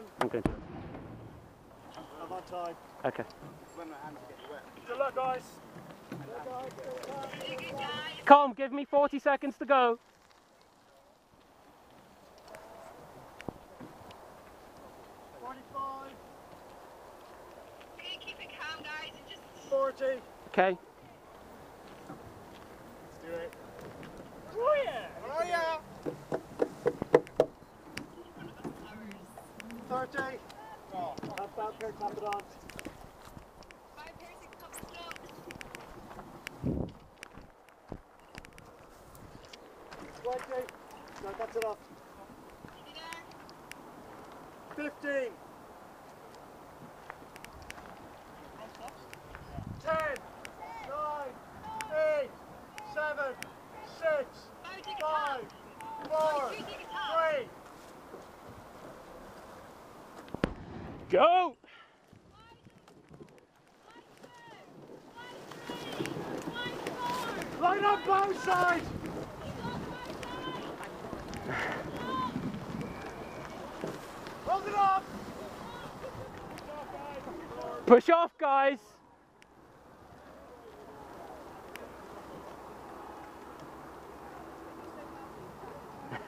I'm going to. I'm on time. Okay. Good luck, guys. Calm, give me 40 seconds to go. Okay, keep it calm, guys, and just Forty. Okay. Let's do it. Oh yeah. 30. No. Up, up, here, tap it on. Five pairs, it comes 15. 10, 9, 8, 7, 6, 5, 4, 3, Go! Line up both sides. Hold it up. Push off, guys.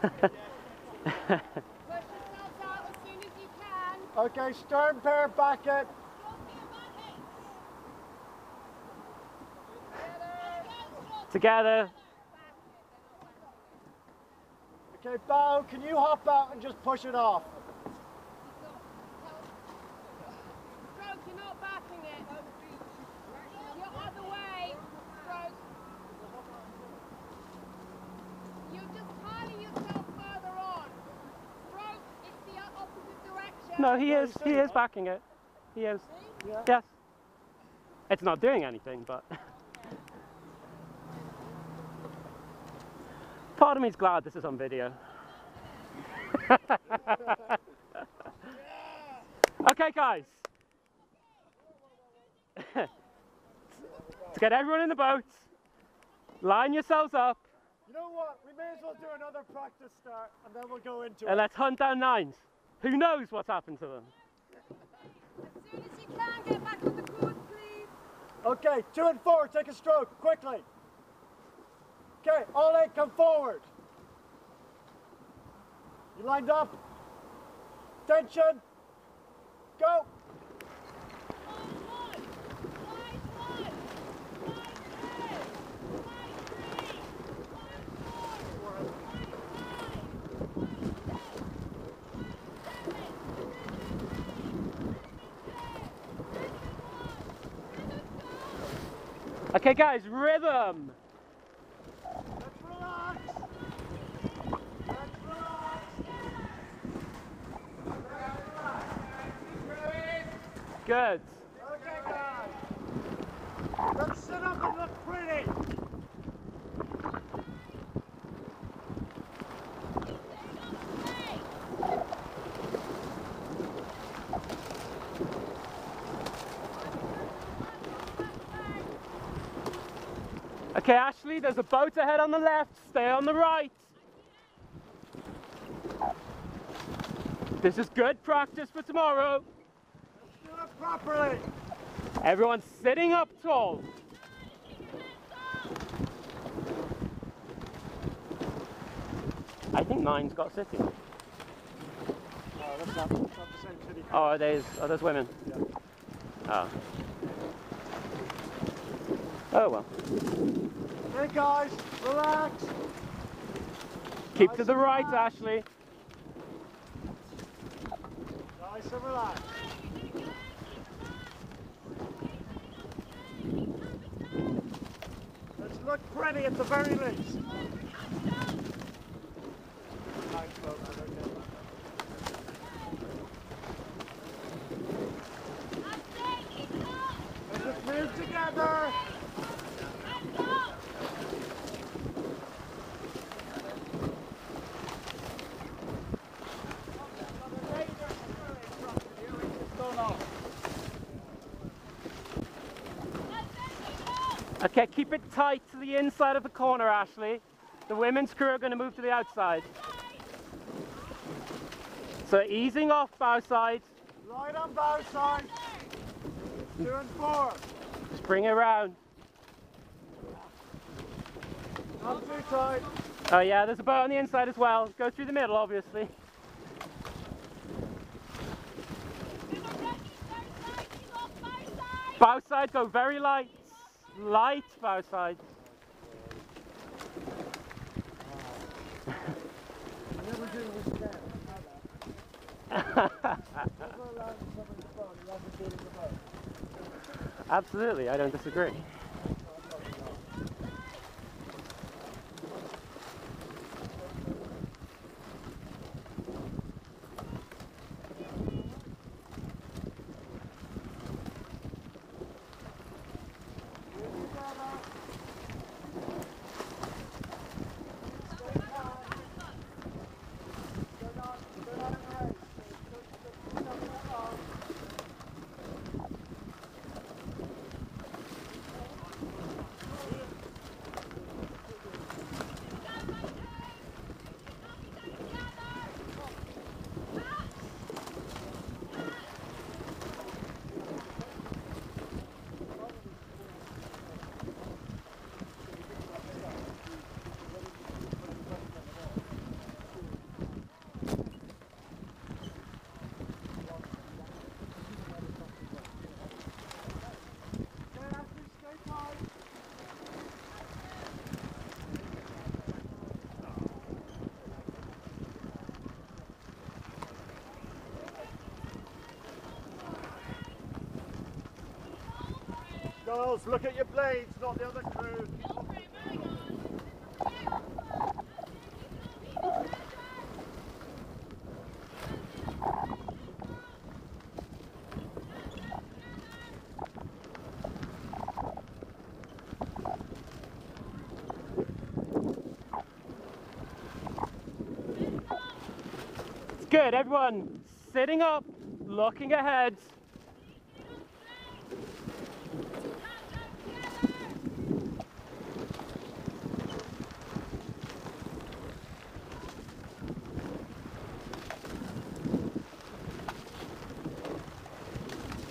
Push yourselves out as soon as you can. Okay, stern pair back it. Together. Okay, bow. Can you hop out and just push it off? Stroke, you're not backing it. You're other way. Stroke. You're just piling yourself further on. Stroke, it's the opposite direction. No, he Yeah, is. He is backing it. He is. Yeah. Yes. It's not doing anything, but. Part of me's glad this is on video. okay, guys. to get everyone in the boat, line yourselves up, You know what? We may as well do another practice start and then we'll go into and it. And let's hunt down nines. Who knows what's happened to them? As soon as you can, get back on the course, please. Okay, two and four. Take a stroke quickly. Okay, all eight come forward. You lined up? Tension. Go. Okay, guys, rhythm. Good. Okay, guys. Let's sit up and look pretty. Okay, Ashley, there's a boat ahead on the left. Stay on the right. This is good practice for tomorrow. Do it properly. Everyone's sitting up tall. I think mine's got sitting. No, that's not, that's not city. Oh, are those, are those women? Yeah. Oh. Oh well. Hey guys, relax. Keep to the right, relaxed. Ashley. Nice and relax. Let's look pretty at the very least. Nice boat, man, okay. Let's just move together. Okay, keep it tight to the inside of the corner, Ashley. The women's crew are going to move to the outside. So easing off bow side. Right on bow side. Two and four. Just bring it around. Not too tight. Oh yeah, there's a boat on the inside as well. Go through the middle, obviously. Bow side, go very light. Light bow side. Absolutely, I don't disagree. Giles, look at your blades, not the other crew. It's good, everyone sitting up, looking ahead.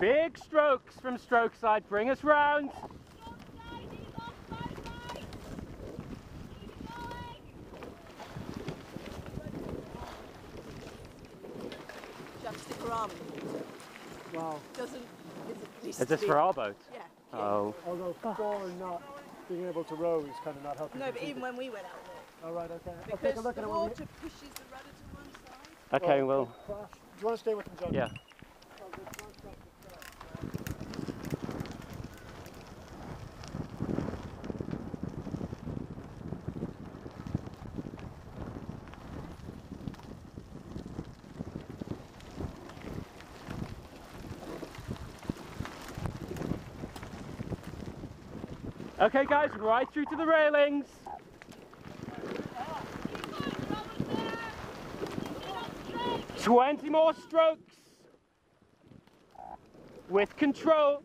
Big strokes from stroke side, bring us round. Jack stick her arm in the water. Wow. Doesn't. Is, Is this for our boat? Yeah. Oh, Although ah. Thor not being able to row is kind of not helping. No, but either. even when we went out there, All right, okay. I'll because take a look the at it we water pushes the rudder to one side. okay, Well, well. Do you want to stay with them, John? yeah. Oh, Okay guys, right through to the railings. 20 more strokes. With control.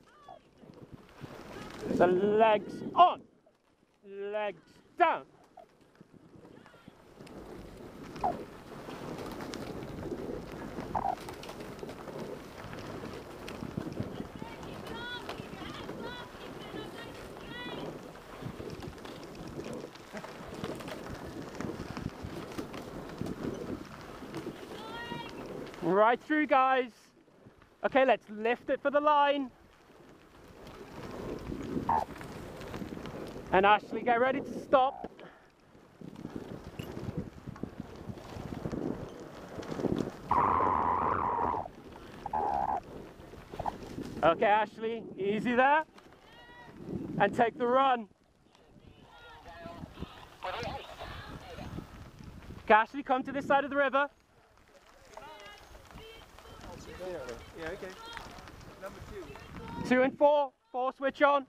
The legs on. Legs down. right through guys. Okay, let's lift it for the line. And Ashley, get ready to stop. Okay, Ashley, easy there. And take the run. Okay, Ashley, come to this side of the river. Yeah, okay. Number two. Two and four. Four switch on.